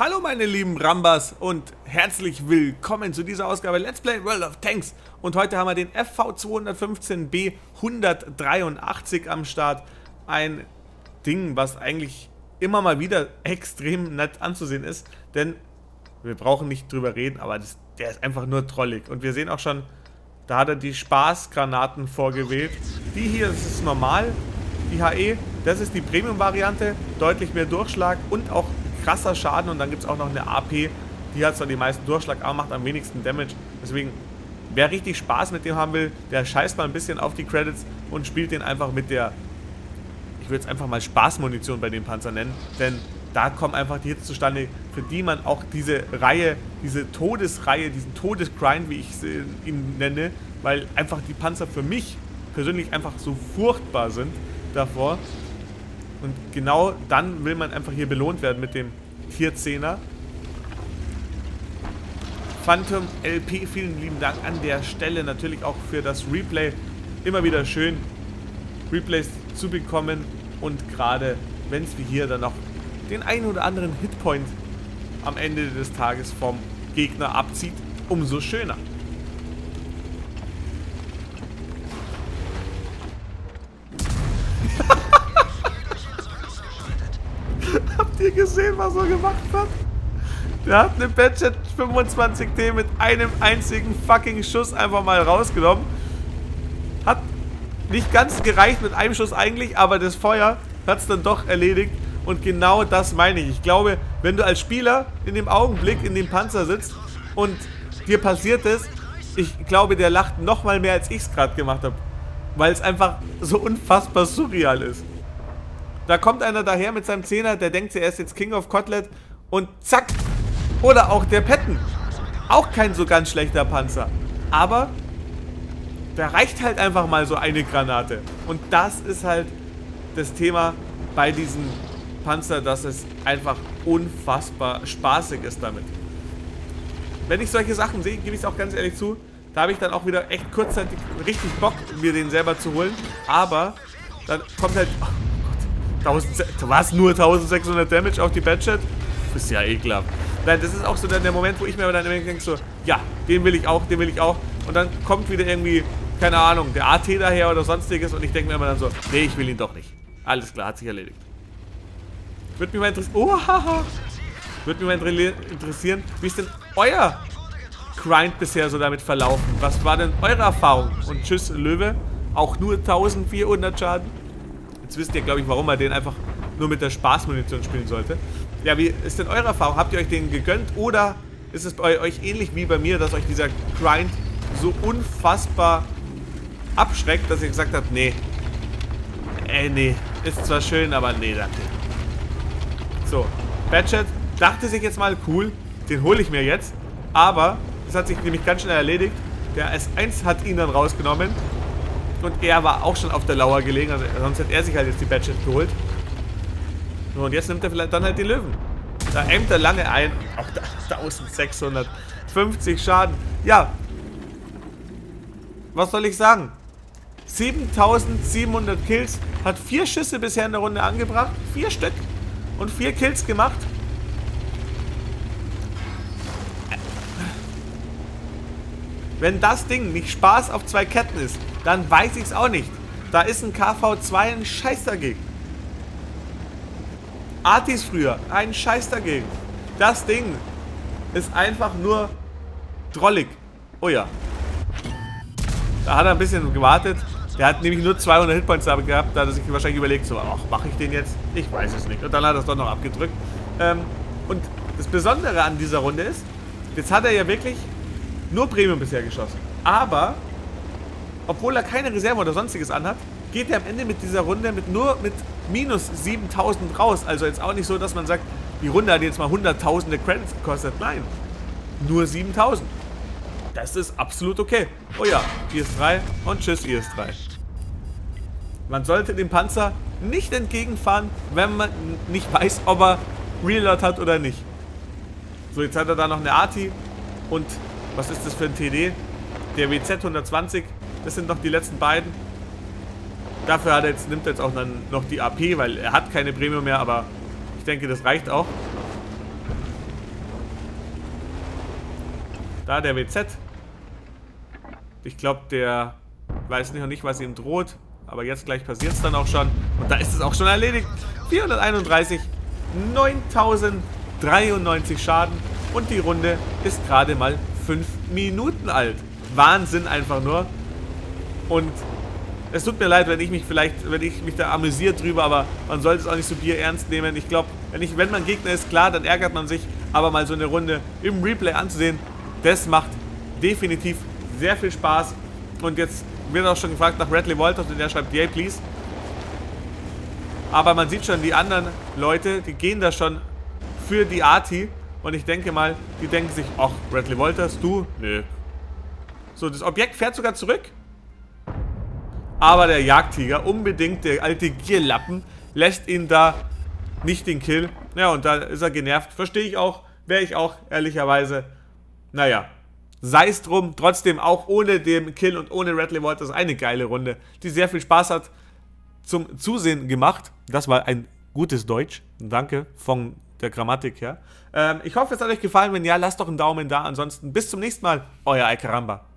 Hallo meine lieben Rambas und herzlich willkommen zu dieser Ausgabe Let's Play World of Tanks. Und heute haben wir den FV215B 183 am Start. Ein Ding, was eigentlich immer mal wieder extrem nett anzusehen ist. Denn wir brauchen nicht drüber reden, aber das, der ist einfach nur trollig. Und wir sehen auch schon, da hat er die Spaßgranaten vorgewählt. Die hier, das ist normal, die HE. Das ist die Premium-Variante, deutlich mehr Durchschlag und auch krasser Schaden und dann gibt es auch noch eine AP, die hat zwar die meisten Durchschlag, aber macht am wenigsten Damage. Deswegen, wer richtig Spaß mit dem haben will, der scheißt mal ein bisschen auf die Credits und spielt den einfach mit der, ich würde es einfach mal Spaßmunition bei dem Panzer nennen, denn da kommen einfach die Hits zustande, für die man auch diese Reihe, diese Todesreihe, diesen Todesgrind, wie ich ihn nenne, weil einfach die Panzer für mich persönlich einfach so furchtbar sind davor, und genau dann will man einfach hier belohnt werden mit dem Tier 10er. Phantom LP, vielen lieben Dank an der Stelle. Natürlich auch für das Replay. Immer wieder schön, Replays zu bekommen. Und gerade, wenn es wie hier dann noch den einen oder anderen Hitpoint am Ende des Tages vom Gegner abzieht, umso schöner. Ihr gesehen, was er gemacht hat? Der hat eine Badget 25T mit einem einzigen fucking Schuss einfach mal rausgenommen. Hat nicht ganz gereicht mit einem Schuss eigentlich, aber das Feuer hat es dann doch erledigt. Und genau das meine ich. Ich glaube, wenn du als Spieler in dem Augenblick in dem Panzer sitzt und dir passiert es, ich glaube, der lacht noch mal mehr, als ich es gerade gemacht habe. Weil es einfach so unfassbar surreal ist. Da kommt einer daher mit seinem Zehner, der denkt, er ist jetzt King of Kotlet und zack. Oder auch der Petten. Auch kein so ganz schlechter Panzer. Aber da reicht halt einfach mal so eine Granate. Und das ist halt das Thema bei diesem Panzer, dass es einfach unfassbar spaßig ist damit. Wenn ich solche Sachen sehe, gebe ich es auch ganz ehrlich zu, da habe ich dann auch wieder echt kurzzeitig richtig Bock, mir den selber zu holen. Aber dann kommt halt... Oh, 1000, was? Nur 1600 Damage auf die Badchat? Das ist ja ekelhaft. Nein, das ist auch so dann der Moment, wo ich mir dann denke so, ja, den will ich auch, den will ich auch. Und dann kommt wieder irgendwie, keine Ahnung, der AT daher oder sonstiges und ich denke mir immer dann so, nee, ich will ihn doch nicht. Alles klar, hat sich erledigt. Würde mich mal interessieren, oh. Würde mich mal interessieren, wie ist denn euer Grind bisher so damit verlaufen? Was war denn eure Erfahrung? Und tschüss, Löwe. Auch nur 1400 Schaden. Jetzt wisst ihr, glaube ich, warum man den einfach nur mit der Spaßmunition spielen sollte. Ja, wie ist denn eure Erfahrung? Habt ihr euch den gegönnt oder ist es bei euch ähnlich wie bei mir, dass euch dieser Grind so unfassbar abschreckt, dass ihr gesagt habt, nee, ey, nee, ist zwar schön, aber nee, danke. So, Badchat dachte sich jetzt mal, cool, den hole ich mir jetzt, aber das hat sich nämlich ganz schnell erledigt. Der S1 hat ihn dann rausgenommen und er war auch schon auf der Lauer gelegen, also sonst hätte er sich halt jetzt die Badges geholt. Und jetzt nimmt er vielleicht dann halt die Löwen. Da aimt er lange ein. Auch 1650 Schaden. Ja. Was soll ich sagen? 7700 Kills. Hat vier Schüsse bisher in der Runde angebracht. Vier Stück. Und vier Kills gemacht. Wenn das Ding nicht Spaß auf zwei Ketten ist, dann weiß ich es auch nicht. Da ist ein KV2 ein Scheiß dagegen. Artis früher, ein Scheiß dagegen. Das Ding ist einfach nur drollig. Oh ja. Da hat er ein bisschen gewartet. Der hat nämlich nur 200 Hitpoints gehabt. Da hat er sich wahrscheinlich überlegt, so, ach, mache ich den jetzt? Ich weiß es nicht. Und dann hat er es doch noch abgedrückt. Ähm, und das Besondere an dieser Runde ist, jetzt hat er ja wirklich nur Premium bisher geschossen. Aber obwohl er keine Reserve oder sonstiges anhat, geht er am Ende mit dieser Runde mit nur mit minus 7000 raus. Also jetzt auch nicht so, dass man sagt, die Runde hat jetzt mal hunderttausende Credits gekostet. Nein, nur 7000. Das ist absolut okay. Oh ja, IS-3 und tschüss IS-3. Man sollte dem Panzer nicht entgegenfahren, wenn man nicht weiß, ob er Reload hat oder nicht. So, jetzt hat er da noch eine Arti und was ist das für ein TD? Der WZ 120 das sind noch die letzten beiden. Dafür hat er jetzt, nimmt er jetzt auch dann noch die AP, weil er hat keine Premium mehr, aber ich denke, das reicht auch. Da der WZ. Ich glaube, der weiß noch nicht, was ihm droht. Aber jetzt gleich passiert es dann auch schon. Und da ist es auch schon erledigt. 431, 9093 Schaden. Und die Runde ist gerade mal 5 Minuten alt. Wahnsinn einfach nur. Und es tut mir leid, wenn ich mich vielleicht, wenn ich mich da amüsiert drüber, aber man sollte es auch nicht so bier ernst nehmen. Ich glaube, wenn, ich, wenn man Gegner ist, klar, dann ärgert man sich. Aber mal so eine Runde im Replay anzusehen, das macht definitiv sehr viel Spaß. Und jetzt wird auch schon gefragt nach Bradley Walters und der schreibt, yay, please. Aber man sieht schon, die anderen Leute, die gehen da schon für die Arti. Und ich denke mal, die denken sich, ach, Bradley Walters, du? Nö. So, das Objekt fährt sogar zurück. Aber der Jagdtiger, unbedingt der alte Gierlappen, lässt ihn da nicht den Kill. Ja, und da ist er genervt. Verstehe ich auch. Wäre ich auch, ehrlicherweise. Naja, sei es drum. Trotzdem auch ohne den Kill und ohne Radley Walters eine geile Runde, die sehr viel Spaß hat zum Zusehen gemacht. Das war ein gutes Deutsch. Danke von der Grammatik her. Ähm, ich hoffe, es hat euch gefallen. Wenn ja, lasst doch einen Daumen da. Ansonsten bis zum nächsten Mal. Euer Alcaramba.